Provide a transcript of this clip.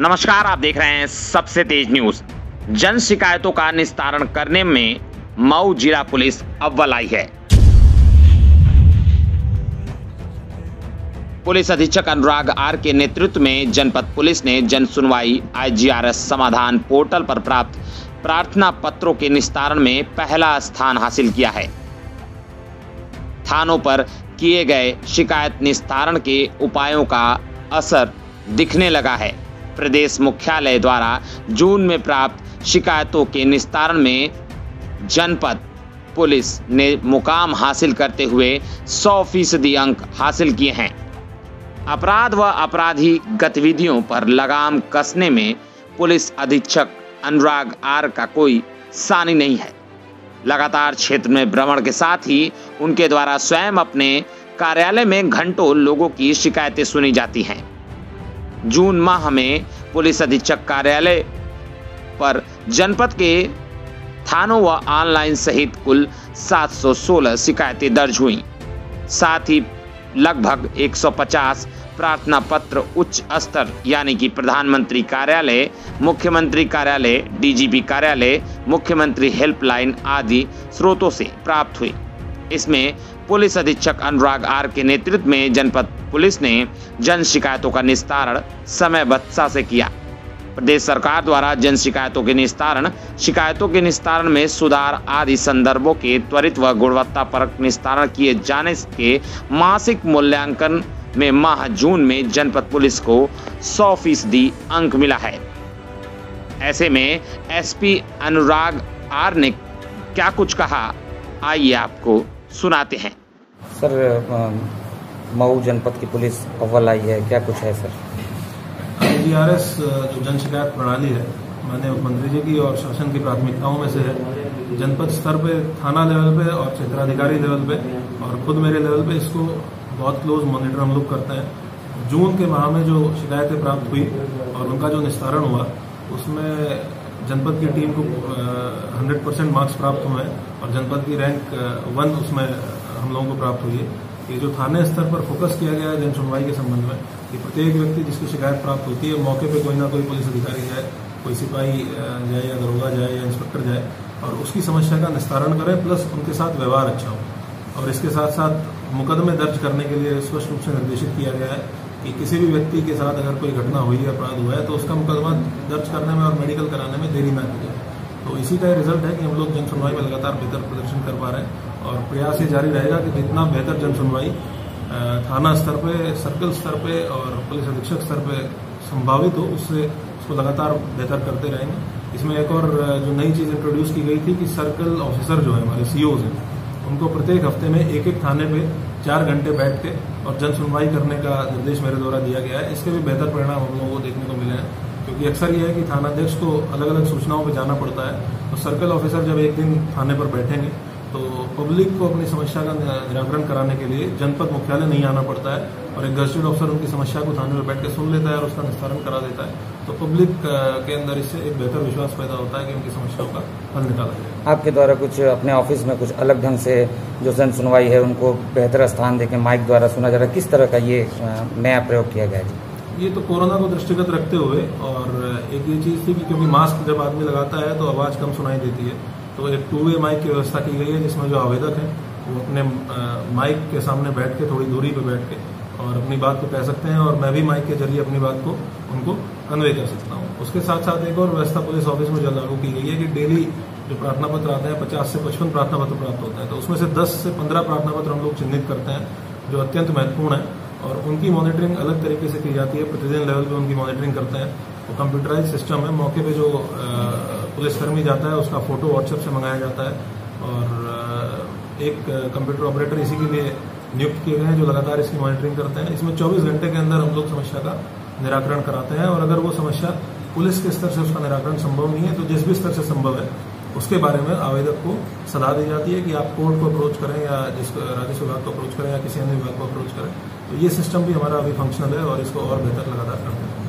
नमस्कार, आप देख रहे हैं सबसे तेज न्यूज़। जन शिकायतों का निस्तारण करने में मऊ जिला पुलिस अव्वल आई है। पुलिस अधीक्षक अनुराग आर के नेतृत्व में जनपद पुलिस ने जन सुनवाई आईजीआरएस समाधान पोर्टल पर प्राप्त प्रार्थना पत्रों के निस्तारण में पहला स्थान हासिल किया है। थानों पर किए गए शिकायत निस्तारण के उपायों का असर दिखने लगा है। प्रदेश मुख्यालय द्वारा जून में प्राप्त शिकायतों के निस्तारण में जनपद पुलिस ने मुकाम हासिल करते हुए 100 फ़ीसदी अंक हासिल किए हैं। अपराध व अपराधी गतिविधियों पर लगाम कसने में पुलिस अधीक्षक अनुराग आर का कोई सानी नहीं है। लगातार क्षेत्र में भ्रमण के साथ ही उनके द्वारा स्वयं अपने कार्यालय में घंटों लोगों की शिकायतें सुनी जाती हैं। जून माह में पुलिस अधीक्षक कार्यालय पर जनपद के थानों व ऑनलाइन सहित कुल 716 शिकायतें दर्ज हुई। साथ ही लगभग 150 प्रार्थना पत्र उच्च स्तर, यानी कि प्रधानमंत्री कार्यालय, मुख्यमंत्री कार्यालय, डीजीपी कार्यालय, मुख्यमंत्री हेल्पलाइन आदि स्रोतों से प्राप्त हुई। इसमें पुलिस अधीक्षक अनुराग आर के नेतृत्व में जनपद पुलिस ने जन शिकायतों का निस्तारण समय बत्सा से किया। प्रदेश सरकार द्वारा जन शिकायतों के निस्तारण, शिकायतों के निस्तारण में सुधार आदि संदर्भों के त्वरित व गुणवत्ता परक निस्तारण किए जाने के मासिक मूल्यांकन में माह जून में जनपद पुलिस को 100 फ़ीसदी अंक मिला है। ऐसे में एसपी अनुराग आर ने क्या कुछ कहा? आइए आपको सुनाते हैं। सर मऊ जनपद की पुलिस अव्वल आई है क्या कुछ है सर? आईजीआरएस जो जन शिकायत प्रणाली है माननीय मुख्यमंत्री जी की और शासन की प्राथमिकताओं में से है। जनपद स्तर पे थाना लेवल पे और क्षेत्राधिकारी लेवल पे और खुद मेरे लेवल पे इसको बहुत क्लोज मॉनिटर हम लोग करते हैं। जून के माह में जो शिकायतें प्राप्त हुई और उनका जो निस्तारण हुआ उसमें जनपद की टीम को हंड्रेड परसेंट मार्क्स प्राप्त हुए हैं और जनपद की रैंक वन उसमें हम लोगों को प्राप्त हुई है। ये जो थाने स्तर पर फोकस किया गया है जन सुनवाई के संबंध में कि प्रत्येक व्यक्ति जिसकी शिकायत प्राप्त होती है, मौके पर कोई ना कोई पुलिस अधिकारी जाए, कोई सिपाही जाए या दरोगा जाए या इंस्पेक्टर जाए और उसकी समस्या का निस्तारण करें, प्लस उनके साथ व्यवहार अच्छा हो। और इसके साथ साथ मुकदमे दर्ज करने के लिए स्पष्ट रूप से निर्देशित किया गया है कि किसी भी व्यक्ति के साथ अगर कोई घटना हुई है अपराध हुआ है तो उसका मुकदमा दर्ज करने में और मेडिकल कराने में देरी ना की जाए। तो इसी का रिज़ल्ट है कि हम लोग जन सुनवाई में लगातार बेहतर प्रदर्शन कर पा रहे हैं और प्रयास ये जारी रहेगा कि जितना बेहतर जन सुनवाई थाना स्तर पे सर्कल स्तर पे और पुलिस अधीक्षक स्तर पे संभावित हो, उससे उसको लगातार बेहतर करते रहेंगे। इसमें एक और जो नई चीज़ इंट्रोड्यूस की गई थी कि सर्कल ऑफिसर जो है, हमारे सीओज हैं, उनको प्रत्येक हफ़्ते में एक एक थाने पे चार घंटे बैठ के और जन सुनवाई करने का निर्देश मेरे द्वारा दिया गया है। इसके भी बेहतर परिणाम हम लोगों को देखने को मिले हैं, क्योंकि अक्सर यह है कि थानाध्यक्ष को अलग अलग सूचनाओं पर जाना पड़ता है तो सर्कल ऑफिसर जब एक दिन थाने पर बैठेंगे तो पब्लिक को अपनी समस्या का निराकरण कराने के लिए जनपद मुख्यालय नहीं आना पड़ता है और एक गजटेड ऑफिसर उनकी समस्या को थाने में बैठ के सुन लेता है और उसका निस्तारण करा देता है। तो पब्लिक के अंदर इससे एक बेहतर विश्वास पैदा होता है कि उनकी समस्याओं का हल निकाला जाए। आपके द्वारा कुछ अपने ऑफ़िस में कुछ अलग ढंग से जो जन सुनवाई है उनको बेहतर स्थान देके माइक द्वारा सुना जा रहा है किस तरह का ये नया प्रयोग किया गया है? ये तो कोरोना को दृष्टिगत रखते हुए और एक ये चीज़ थी कि क्योंकि मास्क जब आदमी लगाता है तो आवाज़ कम सुनाई देती है। तो एक टू वे माइक की व्यवस्था की गई है जिसमें जो आवेदक है वो अपने माइक के सामने बैठ के थोड़ी दूरी पर बैठ के और अपनी बात को कह सकते हैं और मैं भी माइक के ज़रिए अपनी बात को उनको कन्वे कर सकता हूँ उसके साथ साथ एक और व्यवस्था पुलिस ऑफ़िस में जो लागू की गई है कि डेली जो प्रार्थना पत्र आते हैं, पचास से पचपन प्रार्थना पत्र प्राप्त होता है। तो उसमें से दस से पंद्रह प्रार्थना पत्र हम लोग चिन्हित करते हैं, जो अत्यंत महत्वपूर्ण है और उनकी मॉनिटरिंग अलग तरीके से की जाती है। प्रतिदिन लेवल पे उनकी मॉनिटरिंग करते हैं। वो कंप्यूटराइज सिस्टम है। मौके पे जो पुलिसकर्मी जाता है, उसका फ़ोटो व्हाट्सएप से मंगाया जाता है और एक कंप्यूटर ऑपरेटर इसी के लिए नियुक्त किए गए हैं, जो लगातार इसकी मॉनिटरिंग करते हैं। इसमें 24 घंटे के अंदर हम लोग समस्या का निराकरण कराते हैं और अगर वो समस्या पुलिस के स्तर से उसका निराकरण संभव नहीं है तो जिस भी स्तर से संभव है, उसके बारे में आवेदक को सलाह दी जाती है कि आप कोर्ट को अप्रोच करें या जिस राजस्व विभाग को अप्रोच करें या किसी अन्य विभाग को अप्रोच करें। तो ये सिस्टम भी हमारा अभी फंक्शनल है और इसको और बेहतर लगातार करते हैं।